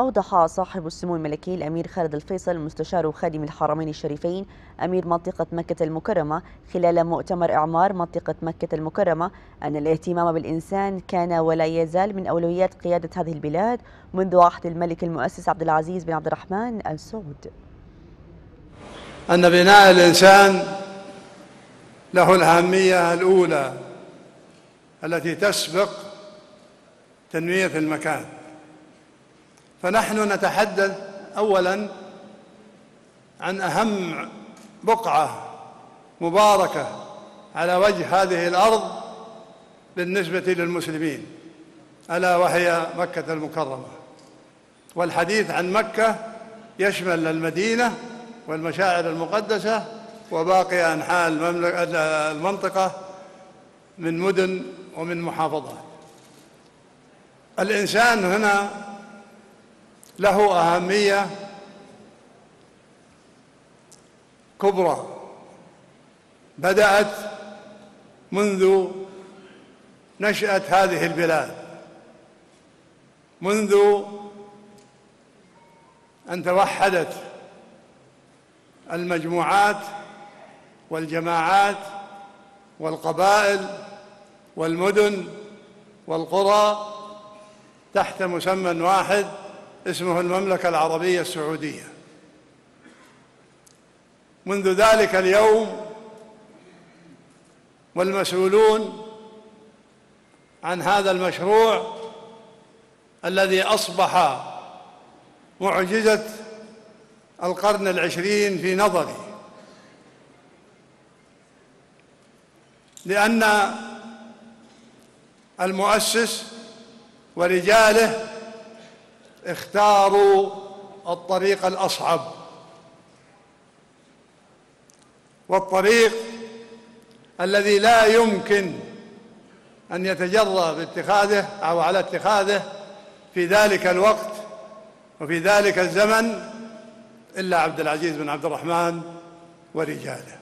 أوضح صاحب السمو الملكي الأمير خالد الفيصل مستشار خادم الحرمين الشريفين أمير منطقة مكة المكرمة خلال مؤتمر إعمار منطقة مكة المكرمة أن الاهتمام بالإنسان كان ولا يزال من أولويات قيادة هذه البلاد منذ عهد الملك المؤسس عبد العزيز بن عبد الرحمن آل سعود أن بناء الإنسان له الأهمية الأولى التي تسبق تنمية المكان. فنحن نتحدث أولا عن أهم بقعة مباركة على وجه هذه الأرض بالنسبة للمسلمين ألا وهي مكة المكرمة. والحديث عن مكة يشمل المدينة والمشاعر المقدسة وباقي أنحاء المنطقة من مدن ومن محافظات. الإنسان هنا له أهمية كبرى. بدأت منذ نشأة هذه البلاد. منذ أن توحدت المجموعات والجماعات والقبائل والمدن والقرى تحت مسمى واحد. اسمه المملكة العربية السعودية. منذ ذلك اليوم والمسؤولون عن هذا المشروع الذي أصبح معجزة القرن العشرين في نظري. لأن المؤسس ورجاله اختاروا الطريق الأصعب. والطريق الذي لا يمكن أن يتجرأ باتخاذه أو على اتخاذه في ذلك الوقت وفي ذلك الزمن إلا عبد العزيز بن عبد الرحمن ورجاله.